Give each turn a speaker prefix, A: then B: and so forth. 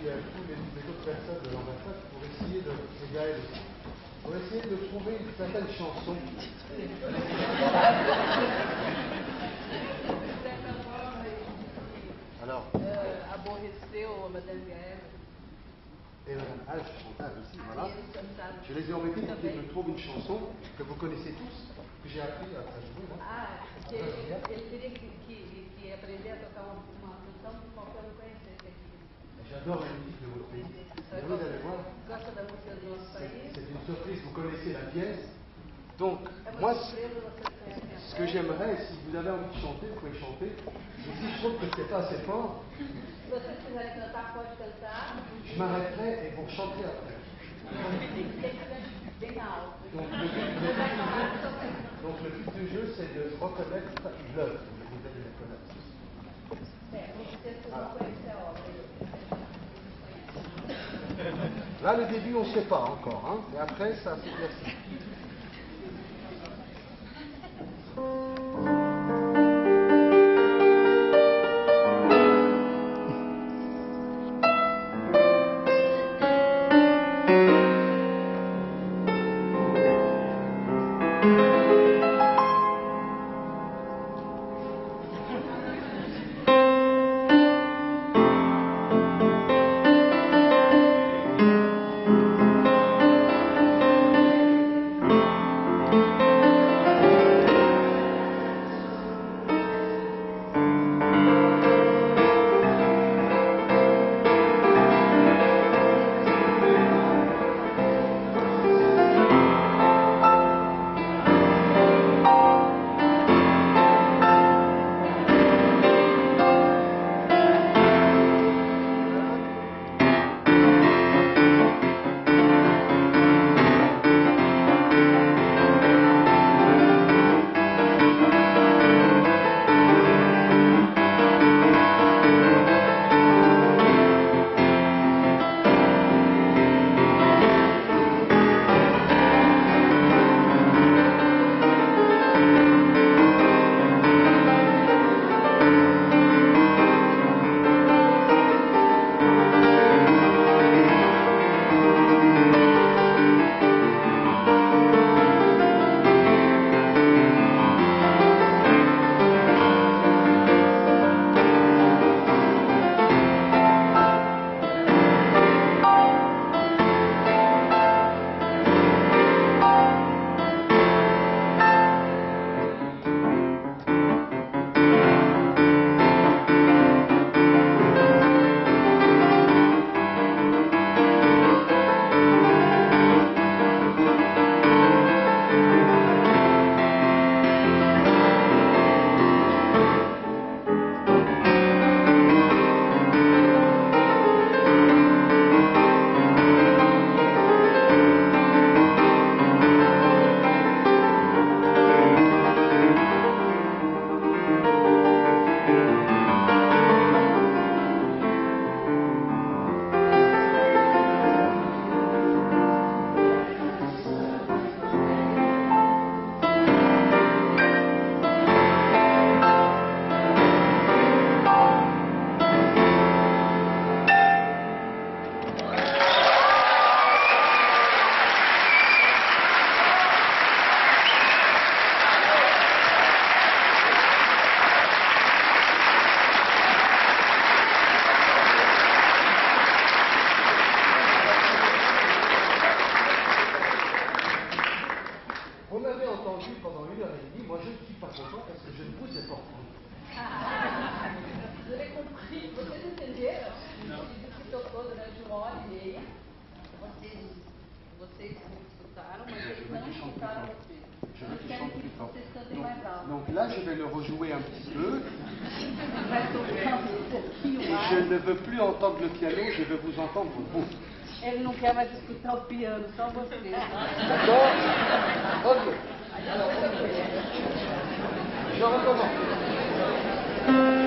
A: puis euh, toutes les, les, autres personnes de l'ambassade pour essayer de, pour essayer de trouver une certaine chanson. Alors et Madame H, chantable aussi, voilà. Je les ai embêtés pour qu'ils me trouvent une chanson que vous connaissez tous, que j'ai appris à, jouer.
B: Ah, ele queria que, que, que aprender a tocar uma, uma canção que qualquer um conhecesse.
A: J'adore la musique de votre pays. Vous allez voir, c'est une surprise, vous connaissez la pièce. Donc, moi, ce que j'aimerais, si vous avez envie de chanter, vous pouvez chanter. Mais si je trouve que c'est pas assez fort, je m'arrêterai et vous chanter après. Le, but, donc, le but du jeu, c'est de reconnaître l'œuvre. Vous allez la connaître.
B: É, vocês vão conhecer a obra.
A: Là, le début, on ne sait pas encore. Hein, et après, ça s'éclaircit. Moi, je ne suis pas content parce que je ne vous ai pas entendu.
B: Vous avez compris. Vocês, escutaram, mas eles não escutaram vocês.
A: Je veux qu'il chante fort.
B: vocês cantem
A: Donc, donc là, je vais le rejouer un petit peu. Je ne veux plus entendre le piano, je veux vous entendre vous.
B: Ele não quer mais escutar o piano, só vocês.
A: D'accord Ok. どうぞどうぞ。